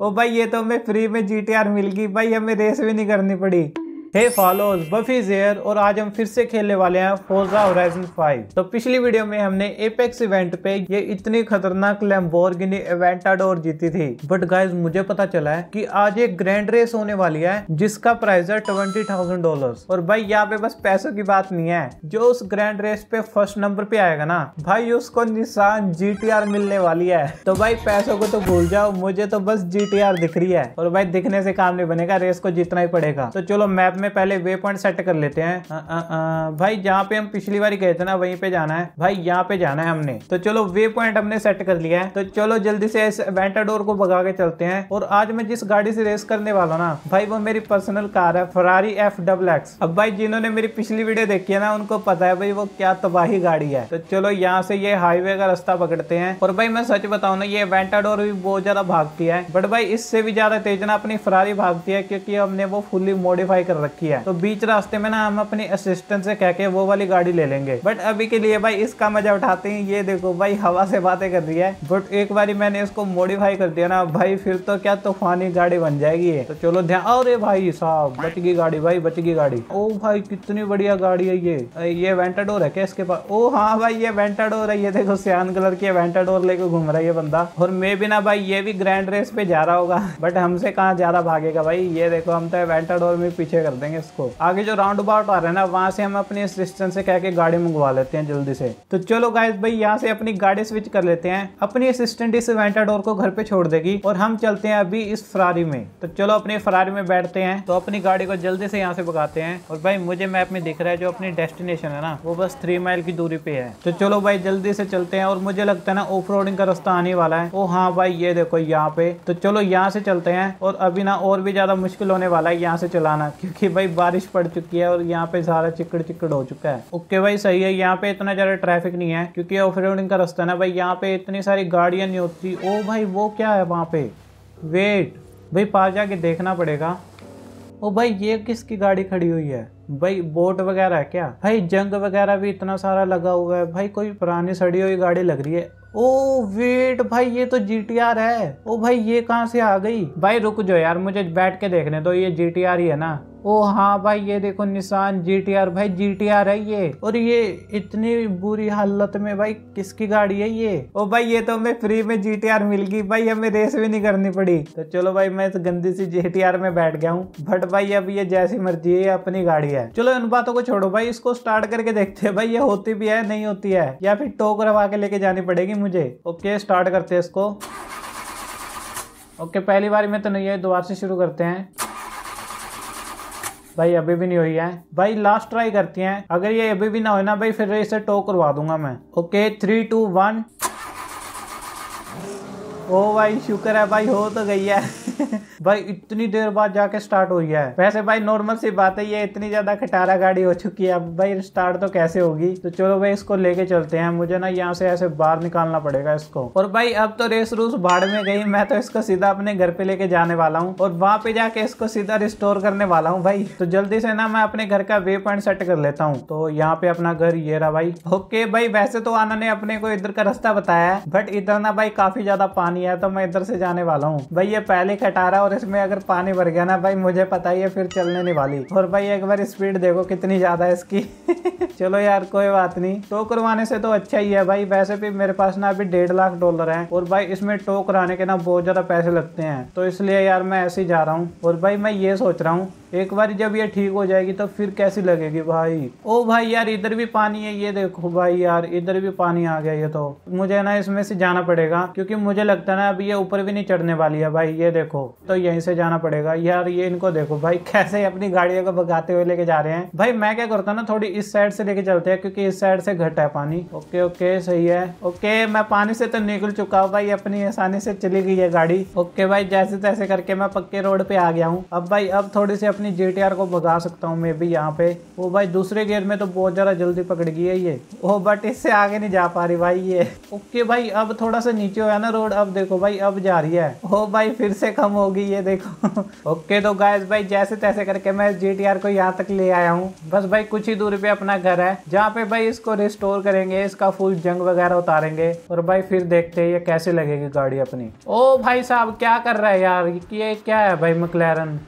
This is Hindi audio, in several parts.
ओ भाई, ये तो हमें फ्री में जीटीआर मिल गई। भाई, हमें रेस भी नहीं करनी पड़ी। हे फॉलोज बफी जेयर और आज हम फिर से खेलने वाले हैं फोर्जा होराइजन 5 तो पिछली वीडियो में हमने एपेक्स इवेंट पे ये इतनी खतरनाक लैम्बोर्गिनी एवेंटाडोर जीती थी। बट गाइज़ मुझे पता चला है कि आज एक ग्रैंड रेस होने वाली है, जिसका प्राइस है ट्वेंटी थाउज़ेंड डॉलर और भाई, यहाँ पे बस पैसों की बात नहीं है, जो उस ग्रैंड रेस पे फ़र्स्ट नंबर पे आएगा ना, भाई उसको निशान जी मिलने वाली है। तो भाई, पैसों को तो भूल जाओ, मुझे तो बस जी दिख रही है। और भाई, दिखने से काम नहीं बनेगा रेस को जीतना ही पड़ेगा। तो चलो मैप में पहले वे पॉइंट सेट कर लेते हैं। आ, आ, आ, भाई जहाँ पे हम पिछली बार गए थे ना वहीं पे जाना है। भाई यहाँ पे जाना है हमने। तो चलो वे पॉइंट हमने सेट कर लिया है। तो चलो जल्दी से इस वेंटाडोर को भगा के चलते हैं। और आज मैं जिस गाड़ी से रेस करने वाला ना भाई वो मेरी पर्सनल कार है फरारी एफ़ डबल एक्स अब भाई जिन्होंने मेरी पिछली वीडियो देखी है ना उनको पता है भाई वो क्या तबाही गाड़ी है। तो चलो यहाँ से ये हाईवे का रास्ता पकड़ते हैं। और भाई मैं सच बताऊ ना ये वेंटाडोर भी बहुत ज़्यादा भागती है। बट भाई इससे भी ज़्यादा तेज ना अपनी फरारी भागती है क्योंकि हमने वो फुल्ली मॉडिफाई कर रखी है। तो बीच रास्ते में ना हम अपनी असिस्टेंट से कह के वो वाली गाड़ी ले लेंगे। बट अभी के लिए भाई इसका मज़ा उठाते हैं। ये देखो भाई हवा से बातें कर रही है। बट एक बार मैंने इसको मॉडिफाई कर दिया ना, भाई फिर तो क्या तूफानी गाड़ी बन जाएगी तो चलो ध्यान अरे भाई साहब, बच गई गाड़ी भाई, बच गई गाड़ी। ओ भाई कितनी बढ़िया गाड़ी है ये। ये वेंटाडोर है क्या इसके पास? ओ हाँ भाई, ये वेंटाडोर है। ये देखो सियान कलर की वेंटाडोर लेके घूम रहा है ये बंदा। और मे भी ना भाई ये भी ग्रैंड रेस पे जा रहा होगा। बट हमसे कहाँ ज़्यादा भागेगा भाई? ये देखो हम तो वेंटाडोर में पीछे कर देंगे इसको। आगे जो राउंड अबाउट आ रहा है ना, वहाँ से हम अपने असिस्टेंट से कह के गाड़ी मंगवा लेते हैं जल्दी से। तो चलो गाइस भाई, यहाँ से अपनी गाड़ी स्विच कर लेते हैं। अपनी असिस्टेंट इस वेंटाडोर को घर पे छोड़ देगी और हम चलते हैं अभी इस फरारी में। तो चलो अपनी फरारी में बैठते हैं। तो अपनी गाड़ी को जल्दी से यहाँ से भगाते हैं। और भाई, मुझे मैप में दिख रहा है जो अपनी डेस्टिनेशन है ना, वो बस थ्री माइल की दूरी पे है। तो चलो भाई, जल्दी से चलते हैं। और मुझे लगता है ना ऑफ़ का रास्ता आने वाला है। ओ हाँ भाई, ये देखो यहाँ पे। तो चलो यहाँ से चलते हैं। और अभी ना और भी ज़्यादा मुश्किल होने वाला है यहाँ से चलाना, क्योंकि भाई बारिश पड़ चुकी है और यहाँ पे सारा चिकड़ चिकड़ हो चुका है। ओके भाई, सही है। यहाँ पे इतना ज़्यादा ट्रैफ़िक नहीं है, क्योंकि ऑफ़ रोडिंग का रास्ता ना भाई। यहाँ पे इतनी सारी गाड़ियाँ नहीं होती। ओ भाई, वो क्या है वहाँ पे? वेट भाई पास जाके देखना पड़ेगा। ओ भाई, ये किसकी गाड़ी खड़ी हुई है? भाई बोट वगैरह है क्या? भाई, जंग वगैरह भी इतना सारा लगा हुआ है। भाई, कोई पुरानी सड़ी हुई गाड़ी लग रही है। ओ वेट भाई, ये तो जीटीआर है। ओ भाई, ये कहाँ से आ गई? भाई, रुक जाओ यार, मुझे बैठ के देखने तो ये जी टी आर ही है ना। ओ हाँ भाई, ये देखो निशान जी टी आर भाई जी टी आर है ये। और ये इतनी बुरी हालत में भाई, किसकी गाड़ी है ये? ओ भाई, ये तो हमें फ्री में जी टी आर मिल गई। भाई, हमें रेस भी नहीं करनी पड़ी। तो चलो भाई, मैं इस गंदी सी जी टी आर में बैठ गया हूँ। बट भाई, अब ये जैसी मर्ज़ी है अपनी गाड़ी है। चलो, इन बातों को छोड़ो भाई, इसको स्टार्ट करके देखते हैं भाई, ये होती भी है, नहीं होती है। या फिर टोक रवा के लेके जानी पड़ेगी मुझे। ओके स्टार्ट करते हैं इसको। ओके, पहली बार में तो नहीं है दोबारा से शुरू करते हैं। भाई, अभी भी नहीं हुई है। भाई लास्ट ट्राई करती हैं। अगर ये अभी भी ना हो ना, भाई, फिर इसे टो करवा दूँगा मैं। ओके थ्री टू वन ओ भाई, शुक्र है भाई, हो तो गई है। भाई, इतनी देर बाद जाके स्टार्ट हुई है। वैसे भाई नॉर्मल सी बात है, ये इतनी ज़्यादा खटारा गाड़ी हो चुकी है। अब भाई स्टार्ट तो कैसे होगी? तो चलो भाई, इसको लेके चलते हैं। मुझे ना यहाँ से ऐसे बाहर निकालना पड़ेगा इसको। और भाई, अब तो रेस रूस भाड़ में गई। मैं तो इसको सीधा अपने घर पे लेके जाने वाला हूँ। और वहाँ पे जाके इसको सीधा रिस्टोर करने वाला हूँ भाई। तो जल्दी से ना मैं अपने घर का वे पॉइंट सेट कर लेता हूँ। तो यहाँ पे अपना घर, ये रहा भाई। ओके भाई, वैसे तो आना ने अपने को इधर का रास्ता बताया है। बट इधर ना भाई, काफ़ी ज़्यादा पानी है तो मैं इधर से जाने वाला हूँ। भाई ये पहले खटारा और इसमें अगर पानी भर गया ना भाई मुझे पता ही है फिर चलने नहीं वाली। और भाई एक बार स्पीड देखो कितनी ज़्यादा है इसकी। चलो यार, कोई बात नहीं। टो करवाने से तो अच्छा ही है भाई। वैसे भी मेरे पास ना अभी डेढ़ लाख डॉलर है और भाई इसमें टो कराने के ना बहुत ज़्यादा पैसे लगते हैं। तो इसलिए यार मैं ऐसे ही जा रहा हूँ। और भाई मैं ये सोच रहा हूँ, एक बार जब ये ठीक हो जाएगी तो फिर कैसी लगेगी भाई? ओ भाई यार, इधर भी पानी है। ये देखो भाई यार, इधर भी पानी आ गया ये तो। मुझे ना इसमें से जाना पड़ेगा क्योंकि मुझे लगता है ना अभी ये ऊपर भी नहीं चढ़ने वाली है भाई, ये देखो तो यहीं से जाना पड़ेगा। यार, ये इनको देखो भाई, कैसे अपनी गाड़ियों को भगाते हुए लेके जा रहे हैं। भाई, मैं क्या करता ना, थोड़ी इस साइड से लेके चलते हैं, क्योंकि इस साइड से घट है पानी। ओके ओके, सही है। ओके, मैं पानी से तो निकल चुका हूँ भाई, अपनी आसानी से चली गई है गाड़ी। ओके भाई, जैसे तैसे करके मैं पक्के रोड पे आ गया हूँ। अब भाई, अब थोड़ी सी अपनी जी को भगा सकता हूँ मैं भी यहाँ पे। वो भाई, दूसरे गेयर में तो बहुत ज़्यादा जल्दी पकड़ गई है ये। ओ बट इससे आगे नहीं जा पा रही भाई ये। ओके भाई, अब थोड़ा सा नीचे हो ना रोड अब देखो भाई, अब जा रही है। ओ भाई, फिर से कम होगी ये देखो। ओके तो गाइस भाई, जैसे तैसे करके मैं जीटीआर को यहाँ तक ले आया हूँ। बस भाई, कुछ ही दूरी पे अपना घर है, जहाँ पे भाई इसको रिस्टोर करेंगे, इसका फुल जंग वगैरह उतारेंगे और भाई, फिर देखते हैं ये कैसे लगेगी गाड़ी अपनी। ओ भाई साहब, क्या कर रहा है यार? ये क्या है भाई मकलैरन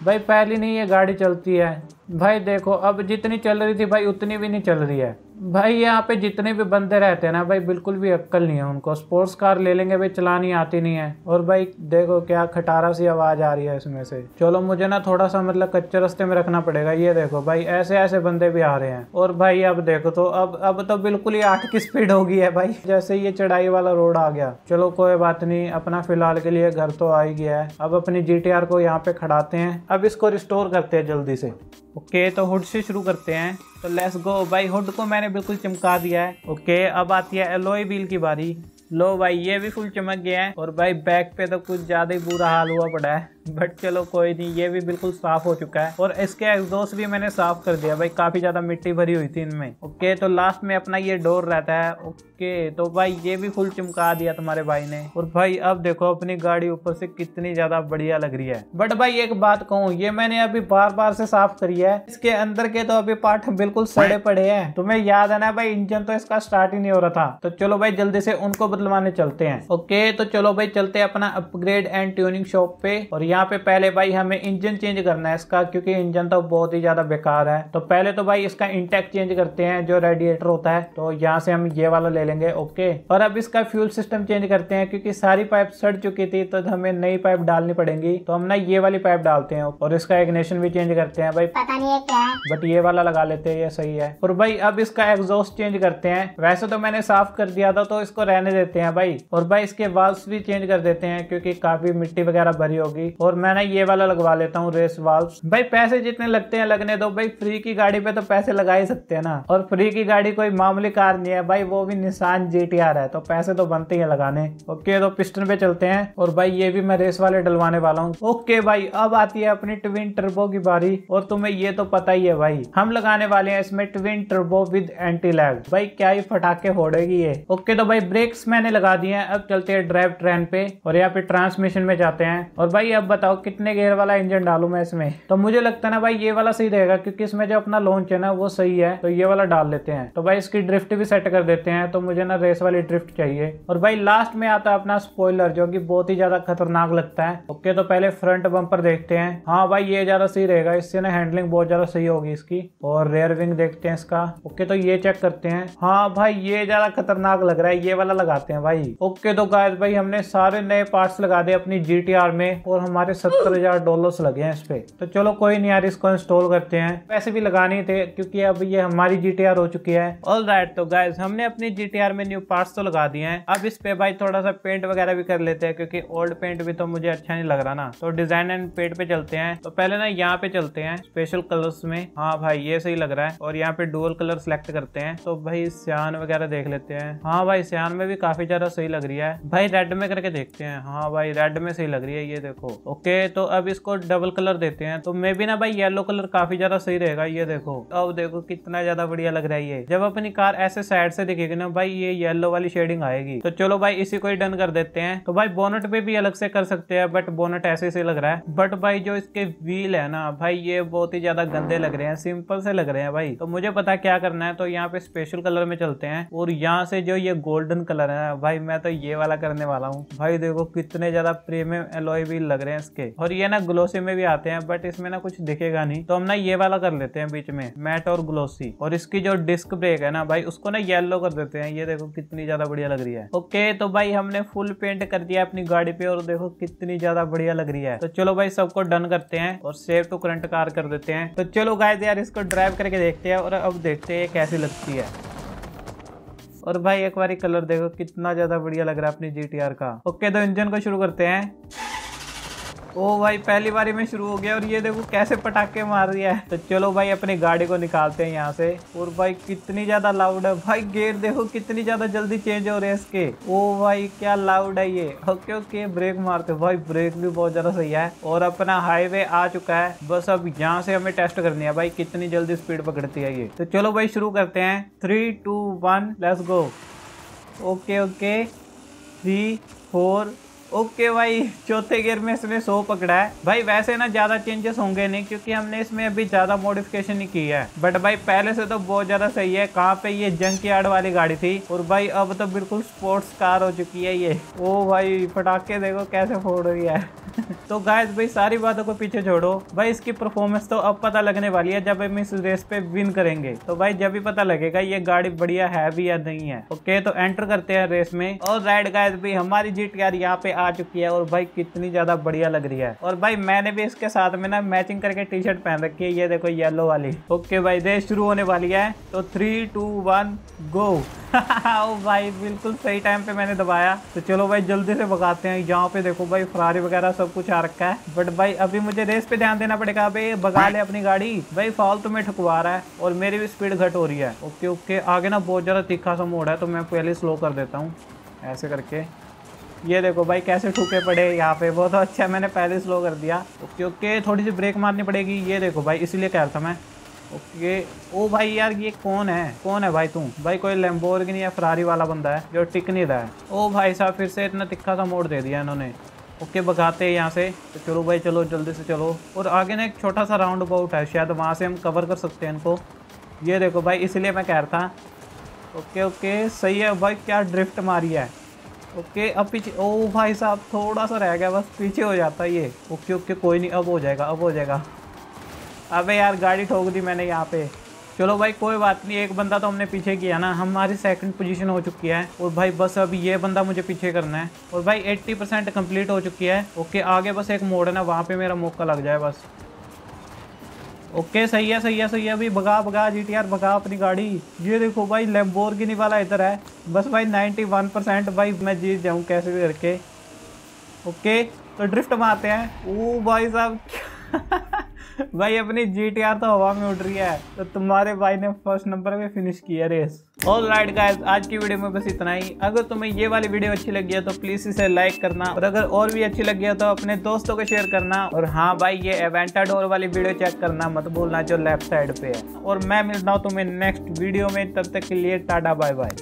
भाई, पहली नहीं, ये गाड़ी चलती है। भाई, देखो, अब जितनी चल रही थी भाई, उतनी भी नहीं चल रही है। भाई, यहाँ पे जितने भी बंदे रहते हैं ना भाई, बिल्कुल भी अक्कल नहीं है उनको। स्पोर्ट्स कार ले लेंगे भाई, चलानी आती नहीं है। और भाई, देखो क्या खटारा सी आवाज़ आ रही है इसमें से। चलो, मुझे ना थोड़ा सा मतलब कच्चे रस्ते में रखना पड़ेगा। ये देखो भाई ऐसे ऐसे बंदे भी आ रहे हैं। और भाई, अब देखो तो अब अब तो बिल्कुल ही आठ की स्पीड होगी है भाई। जैसे ये चढ़ाई वाला रोड आ गया। चलो, कोई बात नहीं, अपना फ़िलहाल के लिए घर तो आ ही गया है। अब अपनी जीटीआर को यहाँ पे खड़ाते हैं। अब इसको रिस्टोर करते हैं जल्दी से। ओके तो हुड से शुरू करते हैं। तो लेट्स गो भाई हुड को मैंने बिल्कुल चमका दिया है। ओके अब आती है एलोई व्हील की बारी। लो भाई, ये भी फुल चमक गया है। और भाई बैक पे तो कुछ ज़्यादा ही बुरा हाल हुआ पड़ा है। बट चलो, कोई नहीं, ये भी बिल्कुल साफ़ हो चुका है। और इसके एग्जॉस्ट भी मैंने साफ़ कर दिया। भाई, काफ़ी ज़्यादा मिट्टी भरी हुई थी इनमें। ओके तो लास्ट में अपना ये डोर रहता है। ओके तो भाई, ये भी फुल चमका दिया तुम्हारे भाई ने। और भाई, अब देखो, अपनी गाड़ी ऊपर से कितनी ज़्यादा बढ़िया लग रही है। बट भाई, एक बात कहूँ, ये मैंने अभी बार बार से साफ़ करी है। इसके अंदर के तो अभी पार्ट बिल्कुल सड़े पड़े हैं। तुम्हें याद है ना भाई इंजन तो इसका स्टार्ट ही नहीं हो रहा था। तो चलो भाई, जल्दी से उनको बदलवाने चलते हैं। ओके तो चलो भाई चलते हैं अपना अपग्रेड एंड ट्यूनिंग शॉप पे। और यहाँ पे पहले भाई हमें इंजन चेंज करना है इसका, क्योंकि इंजन तो बहुत ही ज़्यादा बेकार है। तो पहले तो भाई इसका इंटेक चेंज करते हैं, जो रेडिएटर होता है। तो यहाँ से हम ये वाला ले लेंगे, ओके। और अब इसका फ्यूल सिस्टम चेंज करते हैं, क्योंकि सारी पाइप सड़ चुकी थी तो हमें नई पाइप डालनी पड़ेगी। तो हम ना ये वाली पाइप डालते हैं, और इसका इग्निशन भी चेंज करते हैं भाई। पता नहीं है क्या बट ये वाला लगा लेते हैं, ये सही है। और भाई, अब इसका एग्जॉस्ट चेंज करते हैं। वैसे तो मैंने साफ़ कर दिया था तो इसको रहने देते हैं भाई। और भाई, इसके वाल्व भी चेंज कर देते हैं, क्योंकि काफ़ी मिट्टी वगैरह भरी होगी। और मैंने ये वाला लगवा लेता हूँ रेस वाल्व भाई, पैसे जितने लगते हैं, लगने दो। भाई फ्री की गाड़ी पे तो पैसे लगा ही सकते हैं ना। और फ्री की गाड़ी कोई मामूली कार नहीं है। भाई, वो भी निशान जी है तो पैसे तो बनते है लगाने। ओके तो पिस्टन पे चलते हैं। और भाई, ये भी मैं रेस वाले डलवाने वाला हूँ। ओके भाई, अब आती है अपनी ट्विन टर्बो की बारी। और तुम्हें ये तो पता ही है भाई। हम लगाने वाले हैं इसमें twin turbo with anti lag भाई, क्या ही फटाके फोड़ेगी ये? ओके तो भाई ब्रेक्स मैंने लगा दिए हैं। अब चलते हैं ड्राइव ट्रेन पे और यहाँ पे ट्रांसमिशन में जाते हैं। और भाई, अब बताओ, कितने गेयर वाला इंजन डालू मैं इसमें? तो मुझे लगता है ना भाई, ये वाला सही रहेगा क्योंकि इसमें जो अपना लॉन्च है ना, वो सही है। तो ये वाला डाल लेते हैं। तो भाई, इसकी ड्रिफ्ट भी सेट कर देते हैं। तो मुझे ना रेस वाली ड्रिफ्ट चाहिए। और भाई लास्ट में आता है अपना स्पॉइलर जो कि बहुत ही ज़्यादा खतरनाक लगता है। ओके तो पहले फ्रंट बम्पर देखते हैं। हाँ भाई, ये ज़्यादा सही रहेगा। इससे ना हैंडलिंग बहुत ज़्यादा सही होगी इसकी। और रेयर विंग देखते हैं इसका। ओके तो ये चेक करते हैं। हाँ भाई, ये ज़्यादा खतरनाक लग रहा है। ये वाला लगाते हैं भाई। ओके तो गायज भाई, हमने सारे नए पार्ट्स लगा दिए अपनी जीटीआर में और हमारे सत्तर हज़ार डॉलर लगे हैं इस पे। तो चलो, कोई नहीं यार, इसको इंस्टॉल करते हैं। पैसे भी लगाने थे, क्योंकि अब ये हमारी जीटीआर हो चुकी है। ऑल राइट तो गाइज़ हमने अपनी जीटीआर में न्यू पार्ट्स तो लगा दिए हैं। अब इस पे भाई थोड़ा सा पेंट वगैरह भी कर लेते हैं, क्योंकि ओल्ड पेंट भी तो मुझे अच्छा नहीं लग रहा ना। तो डिज़ाइन एंड पेंट पे चलते हैं। तो पहले ना यहाँ पे चलते हैं स्पेशल कलर्स में। हाँ भाई, ये सही लग रहा है। और यहाँ पे डुअल कलर सेलेक्ट करते हैं। तो भाई सियान वगैरह देख लेते हैं। हाँ भाई सियान में भी काफ़ी ज़्यादा सही लग रही है। भाई रेड में करके देखते हैं। हाँ भाई रेड में सही लग रही है, ये देखो। ओके तो अब इसको डबल कलर देते हैं। तो मे भी ना भाई येलो कलर काफ़ी ज़्यादा सही रहेगा, ये देखो। अब देखो, कितना ज़्यादा बढ़िया लग रहा है ये। जब अपनी कार ऐसे साइड से दिखेगी ना भाई, ये येलो वाली शेडिंग आएगी। तो चलो भाई, इसी को ही डन कर देते हैं। तो भाई बोनट पे भी अलग से कर सकते हैं बट बोनट ऐसे से लग रहा है। बट भाई, जो इसके व्हील है ना, भाई, ये बहुत ही ज़्यादा गंदे लग रहे हैं सिंपल से लग रहे हैं भाई। तो मुझे पता क्या करना है तो यहाँ पे स्पेशल कलर में चलते हैं और यहाँ से जो ये गोल्डन कलर है, भाई मैं तो ये वाला करने वाला हूँ। भाई देखो कितने ज़्यादा प्रीमियम एलोई व्हील लग रहे हैं इसके। और ये ना ग्लोसी में भी आते हैं बट इसमें ना कुछ दिखेगा नहीं। तो हम ना ये वाला कर लेते हैं बीच में मैट और ग्लोसी और इसकी जो डिस्क ब्रेक है ना भाई, उसको ना येलो कर देते हैं। ये देखो कितनी ज़्यादा बढ़िया लग रही है। ओके तो भाई हमने फुल पेंट कर दिया अपनी गाड़ी पे और देखो कितनी ज़्यादा बढ़िया लग रही है। तो चलो भाई सबको डन करते हैं और सेव टू करंट कार कर देते हैं। तो चलो गाय यार, इसको ड्राइव करके देखते हैं और अब देखते हैं कैसी लगती है। और भाई, एक बार कलर देखो, कितना ज़्यादा बढ़िया लग रहा है अपनी जीटीआर का। ओके तो इंजन को शुरू करते हैं। ओ भाई, पहली बारी में शुरू हो गया और ये देखो कैसे पटाखे मार दिया है। तो चलो भाई, अपनी गाड़ी को निकालते हैं यहाँ से। और भाई, कितनी ज़्यादा लाउड है। भाई गेयर देखो कितनी ज़्यादा जल्दी चेंज हो रहे हैं इसके। ओ भाई, क्या लाउड है ये। ओके ओके ब्रेक मारते भाई ब्रेक भी बहुत ज़्यादा सही है। और अपना हाईवे आ चुका है। बस अब यहाँ से हमें टेस्ट करनी है भाई, कितनी जल्दी स्पीड पकड़ती है ये। तो चलो भाई, शुरू करते हैं। Three two one let's go okay okay three four okay भाई, चौथे गियर में इसने सो पकड़ा है। भाई, वैसे ना ज़्यादा चेंजेस होंगे नहीं, क्योंकि हमने इसमें अभी ज़्यादा मॉडिफिकेशन नहीं की है। बट भाई, पहले से तो बहुत ज़्यादा सही है। कहाँ पे ये जंक यार्ड वाली गाड़ी थी? और भाई, अब तो बिल्कुल स्पोर्ट्स कार हो चुकी है ये। ओ भाई पटाखे देखो कैसे फोड़ रही है। तो गाइस भाई, सारी बातों को पीछे छोड़ो। भाई, इसकी परफॉर्मेंस तो अब पता लगने वाली है, जब हम इस रेस पे विन करेंगे। तो भाई, जब भी पता लगेगा, ये गाड़ी बढ़िया है भी या नहीं है। ओके तो एंटर करते हैं रेस में। और राइड गाइस भाई, हमारी जीट कार यहाँ पे आ चुकी है और भाई कितनी ज़्यादा बढ़िया लग रही है। और भाई मैंने भी इसके साथ में ना मैचिंग करके टी शर्ट पहन रखी है, ये देखो येलो वाली। ओके भाई रेस शुरू होने वाली है तो थ्री टू वन गो ओ भाई, बिल्कुल सही टाइम पे मैंने दबाया। तो चलो भाई, जल्दी से भगाते हैं, यहाँ पे देखो भाई फरारी वगैरह सब कुछ आ रखा है। बट भाई, अभी मुझे रेस पे ध्यान देना पड़ेगा भाई भगा ले अपनी गाड़ी। भाई, फालतू में ठुकवा रहा है और मेरी भी स्पीड घट हो रही है। ओके ओके आगे ना बहुत ज़्यादा तीखा सा मोड़ है तो मैं पहले स्लो कर देता हूँ। ऐसे करके। ये देखो भाई कैसे ठुके पड़े यहाँ पे। बहुत अच्छा है मैंने पहले स्लो कर दिया। ओके ओके, थोड़ी सी ब्रेक मारनी पड़ेगी। ये देखो भाई, इसीलिए कह रहा था मैं। ओके, ओ भाई यार, ये कौन है? कौन है भाई तू? भाई कोई लेम्बोर्गिनी या फरारी वाला बंदा है, जो टिक नहीं रहा है। ओ भाई साहब, फिर से इतना तिक्खा सा मोड़ दे दिया इन्होंने। ओके, भगाते हैं यहाँ से। तो चलो भाई, चलो, जल्दी से चलो। और आगे ना एक छोटा सा राउंड अबाउट है, शायद वहाँ से हम कवर कर सकते हैं इनको। ये देखो भाई, इसलिए मैं कह रहा था। ओके ओके, सही है भाई, क्या ड्रिफ्ट मारी है। ओके, अब पीछे ओ भाई साहब थोड़ा सा रह गया, बस पीछे हो जाता ये। ओके ओके, कोई नहीं, अब हो जाएगा, अब हो जाएगा। अबे यार, गाड़ी ठोक दी मैंने यहाँ पे। चलो भाई, कोई बात नहीं, एक बंदा तो हमने पीछे किया ना। हमारी सेकंड पोजीशन हो चुकी है। और भाई, बस अब ये बंदा मुझे पीछे करना है। और भाई 80 परसेंट कंप्लीट हो चुकी है। ओके, आगे बस एक मोड़ है ना, वहाँ पे मेरा मौका लग जाए बस। ओके, सही है सही है सही है। अभी भगा भगा जी टी आर भगा अपनी गाड़ी। ये देखो भाई लेम्बोर्गिनी वाला इधर है। बस भाई 91 परसेंट भाई, मैं जीत जाऊँ, कैसे भी करके। ओके तो ड्रिफ्ट मारते हैं। ओ भाई साहब भाई, अपनी जी टी आर तो हवा में उड़ रही है तो तुम्हारे भाई ने फ़र्स्ट नंबर पे फिनिश किया रेस ऑल राइट गाइस आज की वीडियो में बस इतना ही. अगर तुम्हें ये वाली वीडियो अच्छी लगी है तो प्लीज़ इसे लाइक करना. और अगर और भी अच्छी लगी है तो अपने दोस्तों को शेयर करना. और हाँ भाई, ये एवेंटाडोर वाली वीडियो चेक करना मत भूलना, जो लेफ़्ट साइड पे है. और मैं मिलता हूँ तुम्हें नेक्स्ट वीडियो में. तब तक के लिए टाटा बाय बाय